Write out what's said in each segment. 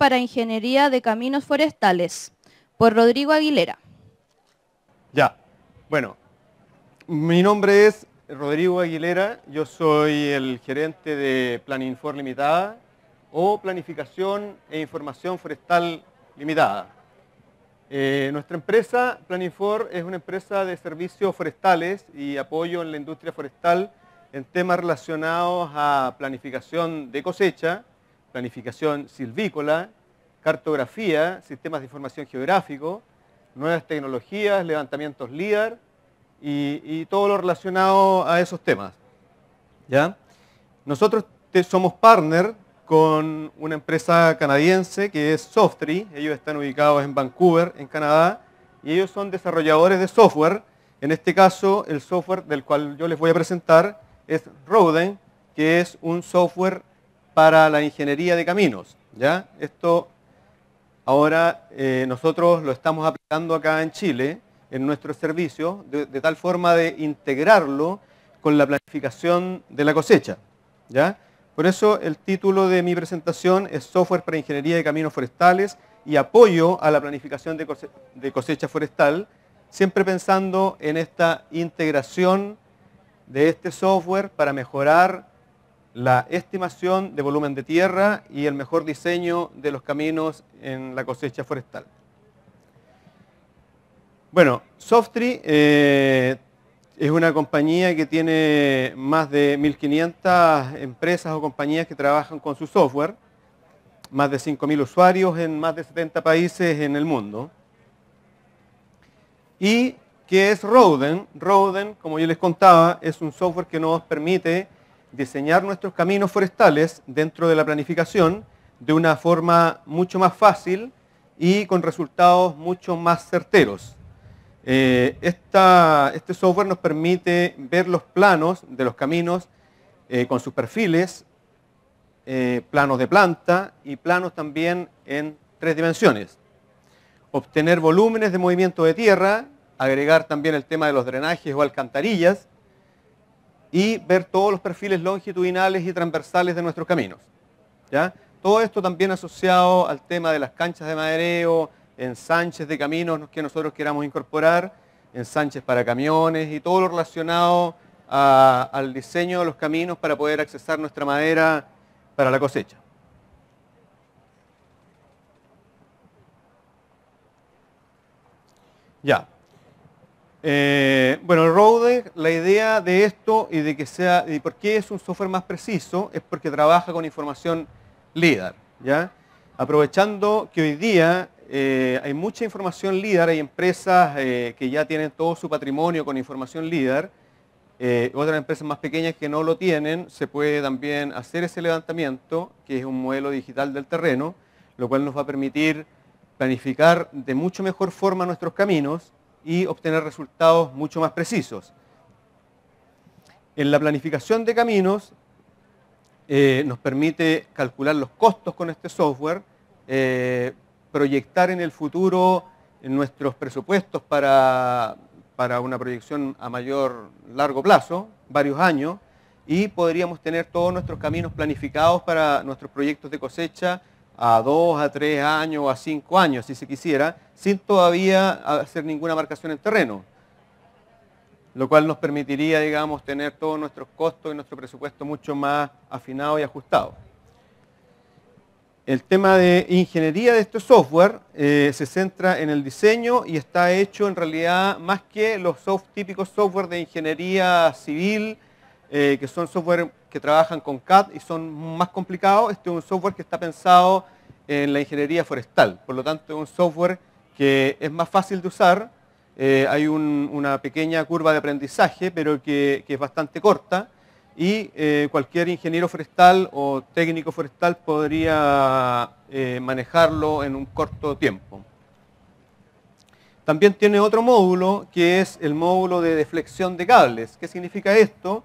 para Ingeniería de Caminos Forestales, por Rodrigo Aguilera. Ya, bueno, mi nombre es Rodrigo Aguilera, yo soy el gerente de Planinfor Limitada o Planificación e Información Forestal Limitada. Eh, nuestra empresa, Planinfor, es una empresa de servicios forestales y apoyo en la industria forestal en temas relacionados a planificación de cosecha, planificación silvícola, cartografía, sistemas de información geográfico, nuevas tecnologías, levantamientos LIDAR y, todo lo relacionado a esos temas. ¿ya? Nosotros somos partner con una empresa canadiense que es Softtree. Ellos están ubicados en Vancouver, en Canadá, y ellos son desarrolladores de software. En este caso, el software del cual yo les voy a presentar es Roden, que es un software para la ingeniería de caminos. ¿ya? Esto ahora eh, nosotros lo estamos aplicando acá en Chile, en nuestro servicio, de, tal forma de integrarlo con la planificación de la cosecha. ¿ya? Por eso el título de mi presentación es Software para Ingeniería de Caminos Forestales y apoyo a la planificación de cosecha forestal, siempre pensando en esta integración de este software para mejorar la estimación de volumen de tierra y el mejor diseño de los caminos en la cosecha forestal. Bueno, Softtree eh, es una compañía que tiene más de 1.500 empresas o compañías que trabajan con su software, más de 5.000 usuarios en más de 70 países en el mundo. Y que es Roden. Roden, como yo les contaba, es un software que nos permite diseñar nuestros caminos forestales dentro de la planificación de una forma mucho más fácil y con resultados mucho más certeros. Eh, este software nos permite ver los planos de los caminos eh, con sus perfiles, eh, planos de planta y planos también en tres dimensiones. Obtener volúmenes de movimiento de tierra, agregar también el tema de los drenajes o alcantarillas y ver todos los perfiles longitudinales y transversales de nuestros caminos. ¿ya? Todo esto también asociado al tema de las canchas de madereo, ensanches de caminos que nosotros queramos incorporar, ensanches para camiones y todo lo relacionado al diseño de los caminos para poder accesar nuestra madera para la cosecha. Ya. Eh, bueno, el la idea de esto y de que sea, y por qué es un software más preciso, es porque trabaja con información LIDAR, ¿ya? Aprovechando que hoy día eh, hay mucha información líder, hay empresas eh, que ya tienen todo su patrimonio con información eh, otras empresas más pequeñas que no lo tienen, se puede también hacer ese levantamiento, que es un modelo digital del terreno, lo cual nos va a permitir planificar de mucho mejor forma nuestros caminos y obtener resultados mucho más precisos. En la planificación de caminos nos permite calcular los costos con este software, proyectar en el futuro nuestros presupuestos para, para una proyección a mayor largo plazo, varios años, y podríamos tener todos nuestros caminos planificados para nuestros proyectos de cosecha a dos, a tres años a cinco años, si se quisiera, sin todavía hacer ninguna marcación en terreno, lo cual nos permitiría, digamos, tener todos nuestros costos y nuestro presupuesto mucho más afinado y ajustado. El tema de ingeniería de este software eh, se centra en el diseño y está hecho en realidad más que los típicos software de ingeniería civil, eh, que son software que trabajan con CAD y son más complicados. Este es un software que está pensado en la ingeniería forestal. Por lo tanto, es un software que es más fácil de usar. Eh, hay una pequeña curva de aprendizaje, pero que es bastante corta y eh, cualquier ingeniero forestal o técnico forestal podría eh, manejarlo en un corto tiempo. También tiene otro módulo que es el módulo de deflexión de cables. ¿Qué significa esto?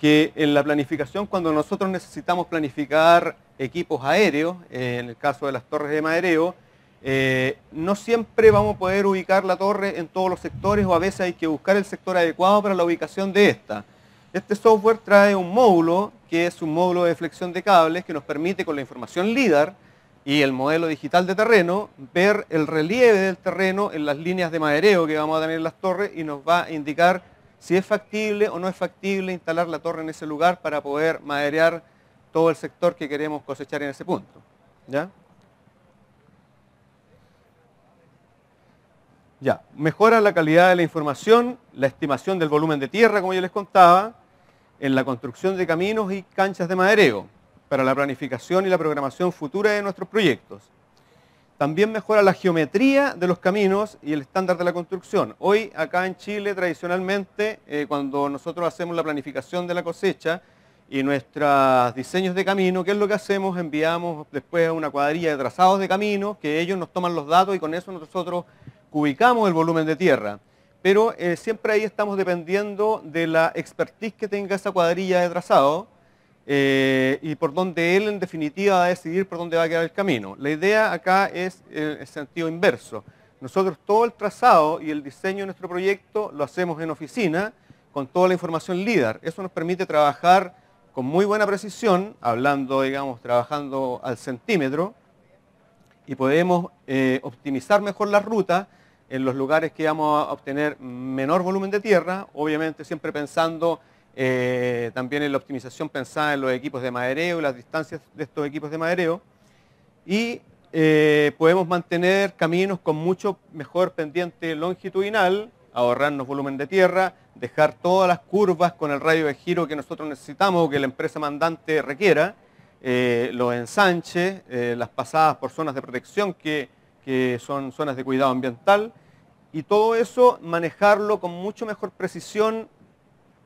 Que en la planificación, cuando nosotros necesitamos planificar equipos aéreos, eh, en el caso de las torres de madereo, no siempre vamos a poder ubicar la torre en todos los sectores o a veces hay que buscar el sector adecuado para la ubicación de esta. Este software trae un módulo que es un módulo de flexión de cables que nos permite con la información LIDAR y el modelo digital de terreno, ver el relieve del terreno en las líneas de madereo que vamos a tener en las torres y nos va a indicar si es factible o no es factible instalar la torre en ese lugar para poder maderear todo el sector que queremos cosechar en ese punto. ¿Ya? Ya, mejora la calidad de la información, la estimación del volumen de tierra, como ya les contaba, en la construcción de caminos y canchas de madereo, para la planificación y la programación futura de nuestros proyectos. También mejora la geometría de los caminos y el estándar de la construcción. Hoy acá en Chile tradicionalmente eh, cuando nosotros hacemos la planificación de la cosecha y nuestros diseños de camino, ¿qué es lo que hacemos? Enviamos después una cuadrilla de trazados de camino que ellos nos toman los datos y con eso nosotros ubicamos el volumen de tierra. Pero eh, siempre ahí estamos dependiendo de la expertise que tenga esa cuadrilla de trazado eh, y por donde él en definitiva va a decidir por dónde va a quedar el camino. La idea acá es el sentido inverso. Nosotros todo el trazado y el diseño de nuestro proyecto lo hacemos en oficina con toda la información LIDAR. Eso nos permite trabajar con muy buena precisión, hablando, digamos, trabajando al centímetro, y podemos eh, optimizar mejor la ruta en los lugares que vamos a obtener menor volumen de tierra, obviamente siempre pensando eh, también en la optimización pensada en los equipos de madereo y las distancias de estos equipos de madereo. Y eh, podemos mantener caminos con mucho mejor pendiente longitudinal, ahorrarnos volumen de tierra, dejar todas las curvas con el radio de giro que nosotros necesitamos o que la empresa mandante requiera, eh, los ensanches, las pasadas por zonas de protección que, que son zonas de cuidado ambiental, y todo eso manejarlo con mucho mejor precisión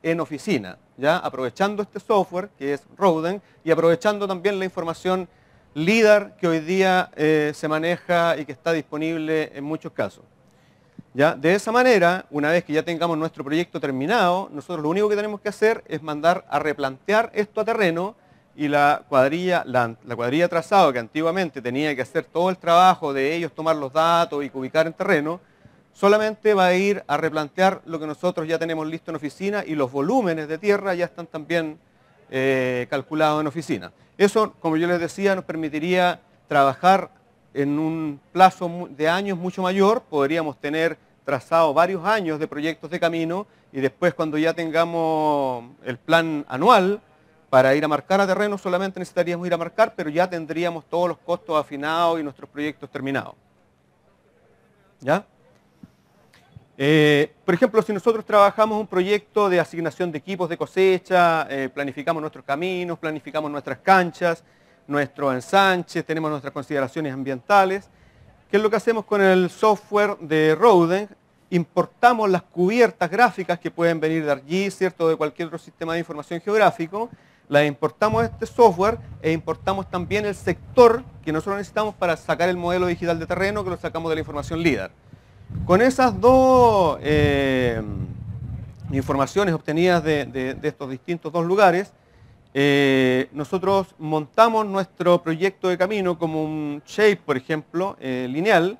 en oficina, ¿ya? aprovechando este software que es Roden y aprovechando también la información LIDAR que hoy día eh, se maneja y que está disponible en muchos casos. ¿Ya? De esa manera, una vez que ya tengamos nuestro proyecto terminado, nosotros lo único que tenemos que hacer es mandar a replantear esto a terreno y la cuadrilla, la, la cuadrilla trazado que antiguamente tenía que hacer todo el trabajo de ellos tomar los datos y ubicar en terreno, solamente va a ir a replantear lo que nosotros ya tenemos listo en oficina y los volúmenes de tierra ya están también eh, calculados en oficina. Eso, como yo les decía, nos permitiría trabajar en un plazo de años mucho mayor, podríamos tener trazado varios años de proyectos de camino y después cuando ya tengamos el plan anual para ir a marcar a terreno solamente necesitaríamos ir a marcar, pero ya tendríamos todos los costos afinados y nuestros proyectos terminados. ¿Ya? Eh, por ejemplo, si nosotros trabajamos un proyecto de asignación de equipos de cosecha, eh, planificamos nuestros caminos, planificamos nuestras canchas, nuestros ensanches, tenemos nuestras consideraciones ambientales, ¿qué es lo que hacemos con el software de Roden? Importamos las cubiertas gráficas que pueden venir de ArcGIS, ¿cierto? de cualquier otro sistema de información geográfico, las importamos a este software e importamos también el sector que nosotros necesitamos para sacar el modelo digital de terreno que lo sacamos de la información LIDAR. Con esas dos eh, informaciones obtenidas de, estos distintos dos lugares, eh, nosotros montamos nuestro proyecto de camino como un shape, por ejemplo, eh, lineal,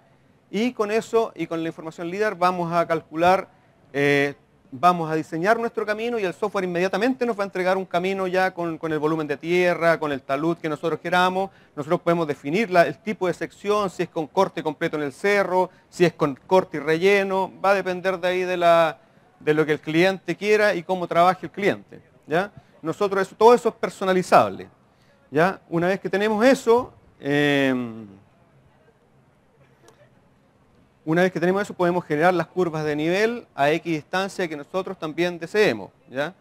y con eso y con la información líder vamos a calcular vamos a diseñar nuestro camino y el software inmediatamente nos va a entregar un camino ya con, el volumen de tierra, con el talud que nosotros queramos. Nosotros podemos definir el tipo de sección, si es con corte completo en el cerro, si es con corte y relleno. Va a depender de ahí de, la, de lo que el cliente quiera y cómo trabaje el cliente. ¿ya? Nosotros todo eso es personalizable. ¿ya? Una vez que tenemos eso, em, una vez que tenemos eso, podemos generar las curvas de nivel a X distancia que nosotros también deseemos. ¿ya?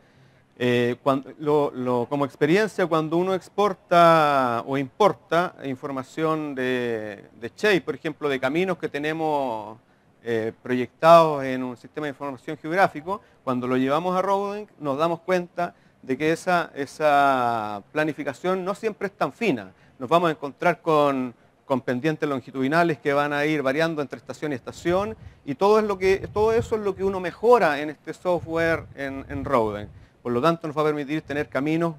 Eh, como experiencia, cuando uno exporta o importa información de, de por ejemplo, de caminos que tenemos eh, proyectados en un sistema de información geográfico, cuando lo llevamos a Roading, nos damos cuenta de que esa, esa planificación no siempre es tan fina. Nos vamos a encontrar con con pendientes longitudinales que van a ir variando entre estación y estación, y todo, es lo que, todo eso es lo que uno mejora en este software en, en Roden. Por lo tanto, nos va a permitir tener caminos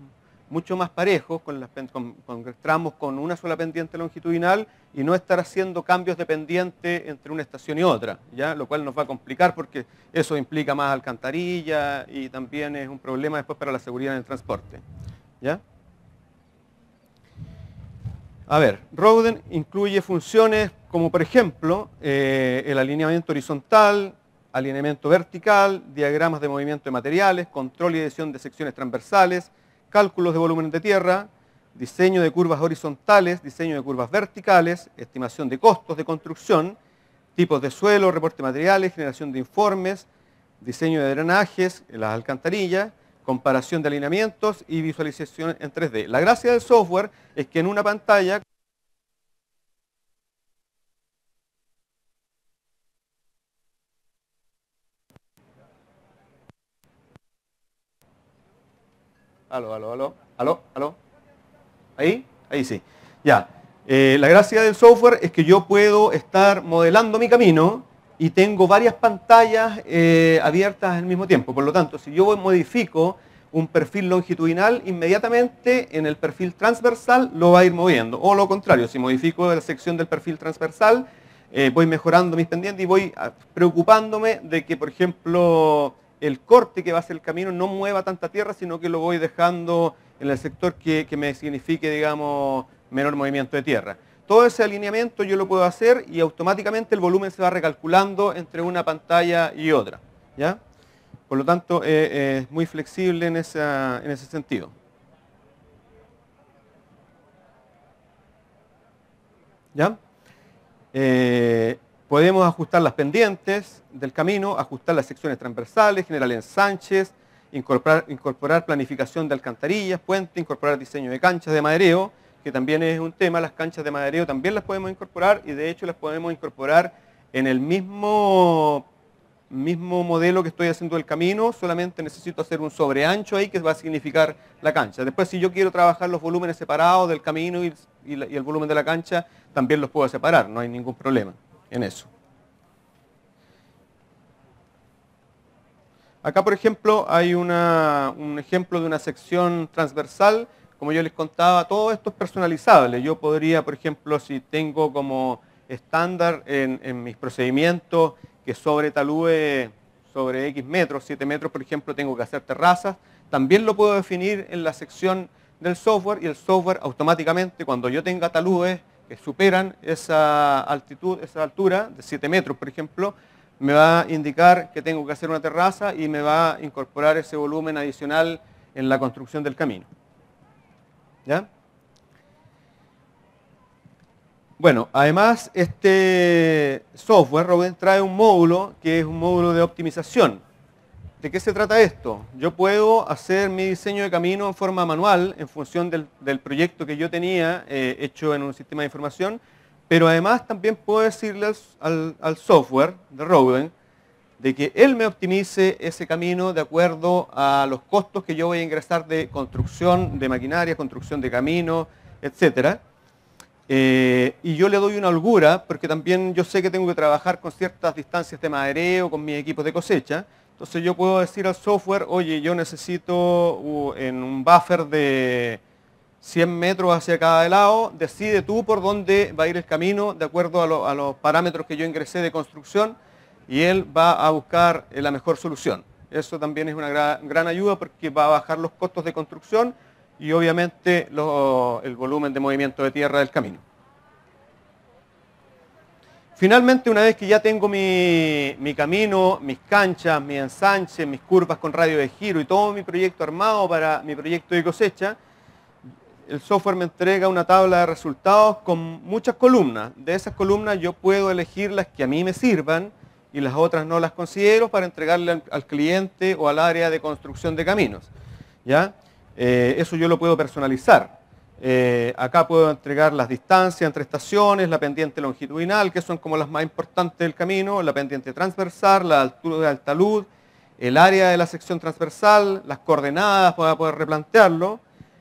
mucho más parejos, con, las, con, tramos con una sola pendiente longitudinal y no estar haciendo cambios de pendiente entre una estación y otra, ¿ya? lo cual nos va a complicar porque eso implica más alcantarilla y también es un problema después para la seguridad en el transporte. ¿ya? A ver, Roden incluye funciones como por ejemplo eh, el alineamiento horizontal, alineamiento vertical, diagramas de movimiento de materiales, control y edición de secciones transversales, cálculos de volumen de tierra, diseño de curvas horizontales, diseño de curvas verticales, estimación de costos de construcción, tipos de suelo, reporte de materiales, generación de informes, diseño de drenajes en las alcantarillas, comparación de alineamientos y visualización en 3D. La gracia del software es que en una pantalla Aló, aló, aló, aló, aló. ¿Ahí? Ahí sí. Ya. Eh, la gracia del software es que yo puedo estar modelando mi camino y tengo varias pantallas eh, abiertas al mismo tiempo. Por lo tanto, si yo modifico un perfil longitudinal, inmediatamente en el perfil transversal lo va a ir moviendo. O lo contrario, si modifico la sección del perfil transversal, eh, voy mejorando mis pendientes y voy ah, preocupándome de que, por ejemplo, el corte que va a hacer el camino no mueva tanta tierra, sino que lo voy dejando en el sector que, me signifique, digamos, menor movimiento de tierra. Todo ese alineamiento yo lo puedo hacer y automáticamente el volumen se va recalculando entre una pantalla y otra. ¿ya? Por lo tanto, eh, eh, es muy flexible en, en ese sentido. ¿Ya? Eh, Podemos ajustar las pendientes del camino, ajustar las secciones transversales, generar ensanches, incorporar, incorporar planificación de alcantarillas, puentes, incorporar diseño de canchas de madereo, que también es un tema, las canchas de madereo también las podemos incorporar y de hecho las podemos incorporar en el mismo, mismo modelo que estoy haciendo del camino, solamente necesito hacer un sobreancho ahí que va a significar la cancha. Después si yo quiero trabajar los volúmenes separados del camino y el volumen de la cancha, también los puedo separar, no hay ningún problema en eso. Acá, por ejemplo, hay un ejemplo de una sección transversal. Como yo les contaba, todo esto es personalizable. Yo podría, por ejemplo, si tengo como estándar en, mis procedimientos que sobre talúe sobre X metros, 7 metros, por ejemplo, tengo que hacer terrazas, también lo puedo definir en la sección del software y el software automáticamente, cuando yo tenga talúes superan esa altitud, esa altura de 7 metros, por ejemplo, me va a indicar que tengo que hacer una terraza y me va a incorporar ese volumen adicional en la construcción del camino. Bueno, además este software Robin trae un módulo que es un módulo de optimización. ¿De qué se trata esto? Yo puedo hacer mi diseño de camino en forma manual en función del, proyecto que yo tenía eh, hecho en un sistema de información, pero además también puedo decirle al, software de Roden de que él me optimice ese camino de acuerdo a los costos que yo voy a ingresar de construcción de maquinaria, construcción de camino, etc. Eh, y yo le doy una holgura, porque también yo sé que tengo que trabajar con ciertas distancias de madereo, con mis equipos de cosecha, entonces yo puedo decir al software, oye, yo necesito en un buffer de 100 metros hacia cada lado, decide tú por dónde va a ir el camino de acuerdo a, los parámetros que yo ingresé de construcción y él va a buscar la mejor solución. Eso también es una gran, ayuda porque va a bajar los costos de construcción y obviamente el volumen de movimiento de tierra del camino. Finalmente, una vez que ya tengo mi, camino, mis canchas, mi ensanche, mis curvas con radio de giro y todo mi proyecto armado para mi proyecto de cosecha, el software me entrega una tabla de resultados con muchas columnas. De esas columnas yo puedo elegir las que a mí me sirvan y las otras no las considero para entregarle al, cliente o al área de construcción de caminos. ¿ya? Eh, eso yo lo puedo personalizar. Eh, acá puedo entregar las distancias entre estaciones, la pendiente longitudinal, que son como las más importantes del camino, la pendiente transversal, la altura de alta luz, el área de la sección transversal, las coordenadas para poder replantearlo,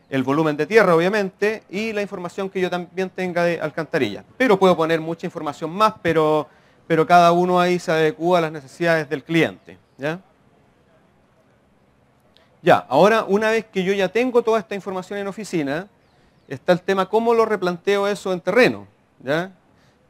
el volumen de tierra obviamente y la información que yo también tenga de alcantarilla. Pero puedo poner mucha información más, pero, pero cada uno ahí se adecua a las necesidades del cliente. ¿ya? ya, ahora una vez que yo ya tengo toda esta información en oficina, está el tema cómo lo replanteo eso en terreno,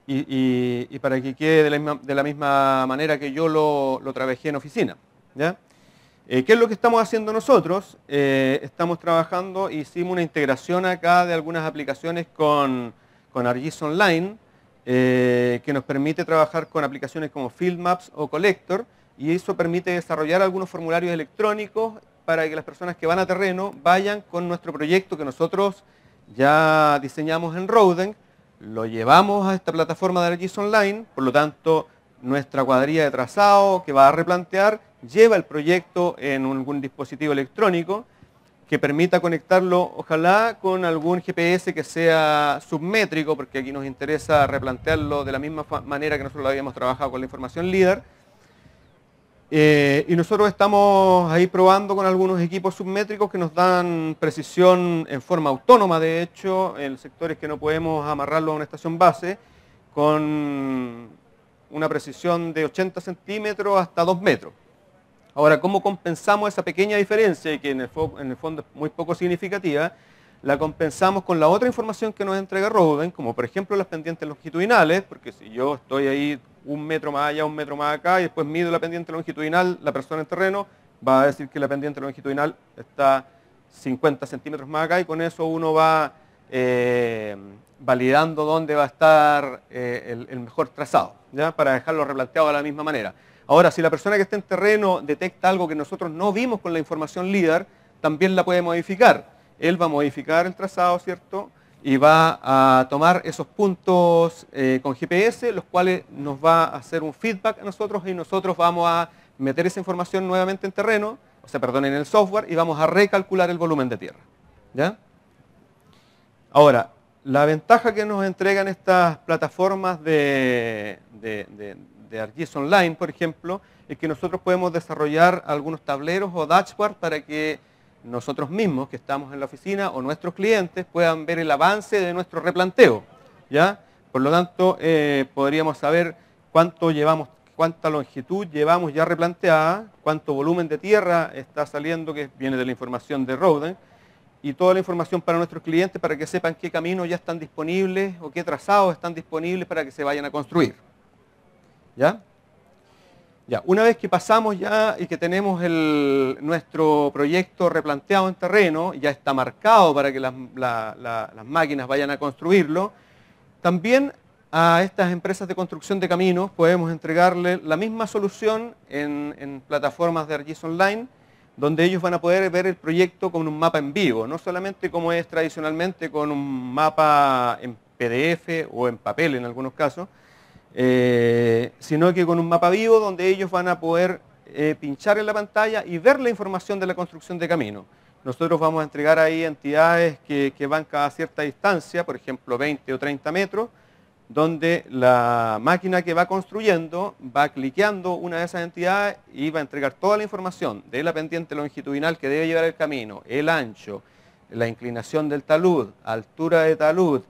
Y, para que quede de la misma, manera que yo lo, trabajé en oficina, eh, ¿Qué es lo que estamos haciendo nosotros? Eh, estamos trabajando, hicimos una integración acá de algunas aplicaciones con, con Online, eh, que nos permite trabajar con aplicaciones como Field Maps o Collector, y eso permite desarrollar algunos formularios electrónicos para que las personas que van a terreno vayan con nuestro proyecto que nosotros ya diseñamos en Roden, lo llevamos a esta plataforma de ArcGIS Online, por lo tanto nuestra cuadrilla de trazado que va a replantear lleva el proyecto en algún dispositivo electrónico que permita conectarlo, ojalá con algún GPS que sea submétrico, porque aquí nos interesa replantearlo de la misma manera que nosotros lo habíamos trabajado con la información líder. Eh, y nosotros estamos ahí probando con algunos equipos submétricos que nos dan precisión en forma autónoma, de hecho, en sectores que no podemos amarrarlo a una estación base, con una precisión de 80 centímetros hasta 2 metros. Ahora, ¿cómo compensamos esa pequeña diferencia que en el, fondo es muy poco significativa? La compensamos con la otra información que nos entrega Roden, como por ejemplo las pendientes longitudinales, porque si yo estoy ahí un metro más allá, un metro más acá, y después mido la pendiente longitudinal, la persona en terreno va a decir que la pendiente longitudinal está 50 centímetros más acá, y con eso uno va eh, validando dónde va a estar eh, el, el, mejor trazado, ¿ya? para dejarlo replanteado de la misma manera. Ahora, si la persona que está en terreno detecta algo que nosotros no vimos con la información LIDAR, también la puede modificar. Él va a modificar el trazado, ¿cierto? Y va a tomar esos puntos eh, con GPS, los cuales nos va a hacer un feedback a nosotros y nosotros vamos a meter esa información nuevamente en terreno, o sea, perdón, en el software y vamos a recalcular el volumen de tierra. ¿Ya? Ahora, la ventaja que nos entregan estas plataformas de, de ArcGIS Online, por ejemplo, es que nosotros podemos desarrollar algunos tableros o dashboards para que nosotros mismos que estamos en la oficina o nuestros clientes puedan ver el avance de nuestro replanteo. ¿ya? Por lo tanto, eh, podríamos saber cuánto llevamos, cuánta longitud llevamos ya replanteada, cuánto volumen de tierra está saliendo, que viene de la información de Roden, y toda la información para nuestros clientes para que sepan qué caminos ya están disponibles o qué trazados están disponibles para que se vayan a construir. ¿Ya? Ya, una vez que pasamos ya y que tenemos nuestro proyecto replanteado en terreno, ya está marcado para que las, máquinas vayan a construirlo, también a estas empresas de construcción de caminos podemos entregarle la misma solución en, plataformas de ArcGIS Online, donde ellos van a poder ver el proyecto con un mapa en vivo, no solamente como es tradicionalmente con un mapa en PDF o en papel en algunos casos, eh, sino que con un mapa vivo donde ellos van a poder eh, pinchar en la pantalla y ver la información de la construcción de camino. Nosotros vamos a entregar ahí entidades que, van cada cierta distancia, por ejemplo 20 o 30 metros, donde la máquina que va construyendo va cliqueando una de esas entidades y va a entregar toda la información de la pendiente longitudinal que debe llevar el camino, el ancho, la inclinación del talud, altura de talud,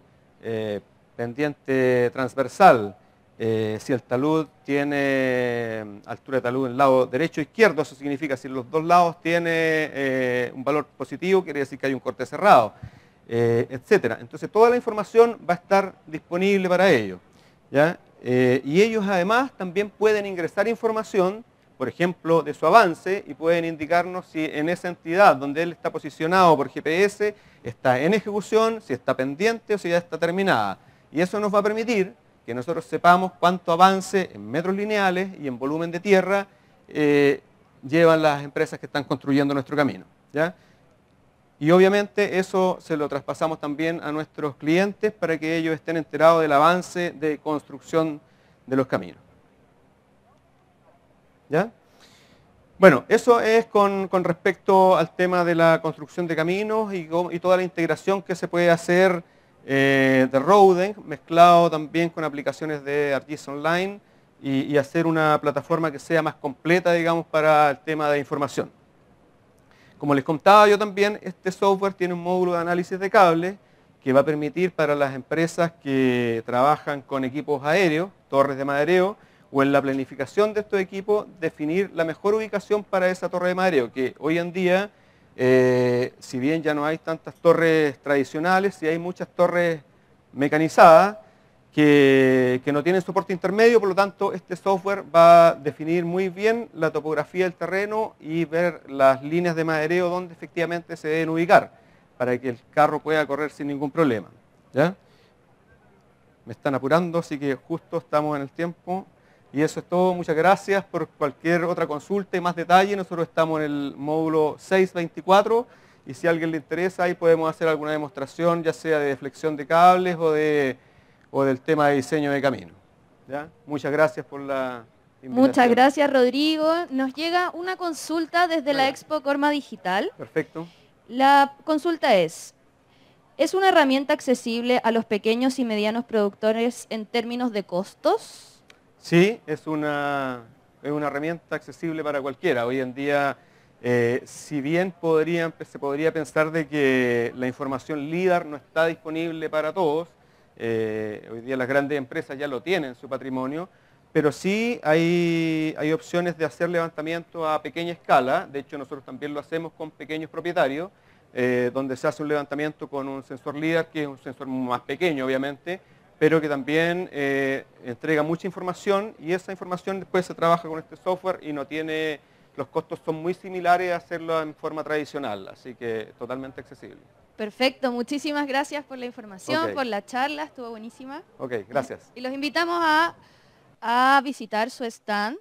eh, pendiente transversal, eh, si el talud tiene altura de talud en el lado derecho o izquierdo, eso significa si los dos lados tiene eh, un valor positivo, quiere decir que hay un corte cerrado, eh, etc. Entonces toda la información va a estar disponible para ellos. y ellos además también pueden ingresar información, por ejemplo, de su avance y pueden indicarnos si en esa entidad donde él está posicionado por GPS está en ejecución, si está pendiente o si ya está terminada. Y eso nos va a permitir que nosotros sepamos cuánto avance en metros lineales y en volumen de tierra eh, llevan las empresas que están construyendo nuestro camino. Y obviamente eso se lo traspasamos también a nuestros clientes para que ellos estén enterados del avance de construcción de los caminos. ¿Ya? Bueno, eso es con, respecto al tema de la construcción de caminos y toda la integración que se puede hacer eh, de Roden, mezclado también con aplicaciones de ArcGIS Online y, hacer una plataforma que sea más completa, digamos, para el tema de información. Como les contaba yo también, este software tiene un módulo de análisis de cables que va a permitir para las empresas que trabajan con equipos aéreos, torres de madereo, o en la planificación de estos equipos, definir la mejor ubicación para esa torre de madereo, que hoy en día eh, si bien ya no hay tantas torres tradicionales, sí hay muchas torres mecanizadas que, no tienen soporte intermedio, por lo tanto este software va a definir muy bien la topografía del terreno y ver las líneas de madereo donde efectivamente se deben ubicar para que el carro pueda correr sin ningún problema. me están apurando, así que justo estamos en el tiempo. Y eso es todo. Muchas gracias por cualquier otra consulta y más detalle. Nosotros estamos en el módulo 624 y si a alguien le interesa ahí podemos hacer alguna demostración, ya sea de flexión de cables o, de, o del tema de diseño de camino. ¿Ya? Muchas gracias por la invitación. Muchas gracias, Rodrigo. Nos llega una consulta desde la. Expo Corma Digital. Perfecto. La consulta es, ¿es una herramienta accesible a los pequeños y medianos productores en términos de costos? Sí, es una, es una herramienta accesible para cualquiera. Hoy en día, eh, si bien se podría pensar de que la información LIDAR no está disponible para todos, eh, hoy día las grandes empresas ya lo tienen en su patrimonio, pero sí hay, hay opciones de hacer levantamiento a pequeña escala. De hecho, nosotros también lo hacemos con pequeños propietarios, eh, donde se hace un levantamiento con un sensor LIDAR, que es un sensor más pequeño, obviamente, pero que también eh, entrega mucha información y esa información después se trabaja con este software y no tiene, los costos son muy similares a hacerlo en forma tradicional, así que totalmente accesible. Perfecto, muchísimas gracias por la información, por la charla, estuvo buenísima. Ok, gracias. Y los invitamos a, a visitar su stand